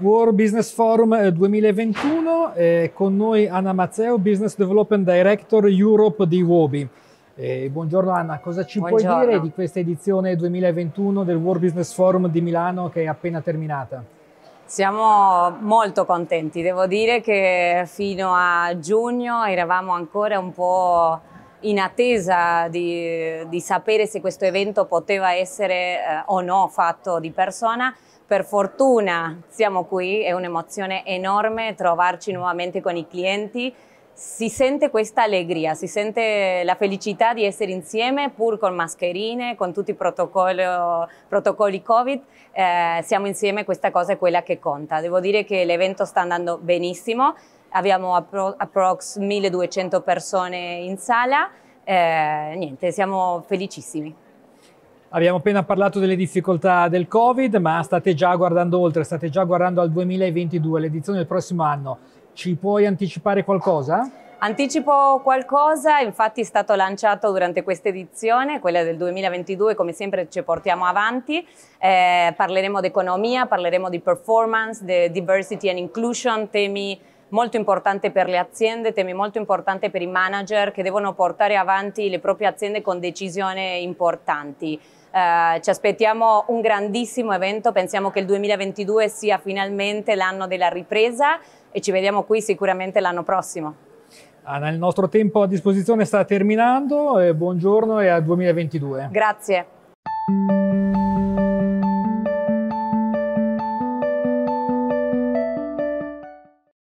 World Business Forum 2021, eh, con noi Anna Mazzeo, Business Development Director Europe di Wobi. Eh, buongiorno Anna, cosa ci buongiorno. puoi dire di questa edizione 2021 del World Business Forum di Milano che è appena terminata? Siamo molto contenti, devo dire che fino a giugno eravamo ancora un po' in attesa di, di sapere se questo evento poteva essere eh, o no fatto di persona. Per fortuna siamo qui, è un'emozione enorme trovarci nuovamente con i clienti. Si sente questa allegria, si sente la felicità di essere insieme pur con mascherine, con tutti i protocolli, Covid. Eh, siamo insieme, questa cosa è quella che conta. Devo dire che l'evento sta andando benissimo abbiamo appro approx 1200 persone in sala, eh, niente, siamo felicissimi. Abbiamo appena parlato delle difficoltà del Covid, ma state già guardando oltre, state già guardando al 2022, l'edizione del prossimo anno. Ci puoi anticipare qualcosa? Anticipo qualcosa, infatti è stato lanciato durante questa edizione, quella del 2022, come sempre ci portiamo avanti. Eh, parleremo di economia, parleremo di performance, di diversity and inclusion, temi molto importante per le aziende, temi molto importanti per i manager che devono portare avanti le proprie aziende con decisioni importanti. Eh, ci aspettiamo un grandissimo evento, pensiamo che il 2022 sia finalmente l'anno della ripresa e ci vediamo qui sicuramente l'anno prossimo. Anna, il nostro tempo a disposizione sta terminando, eh, buongiorno e al 2022. Grazie.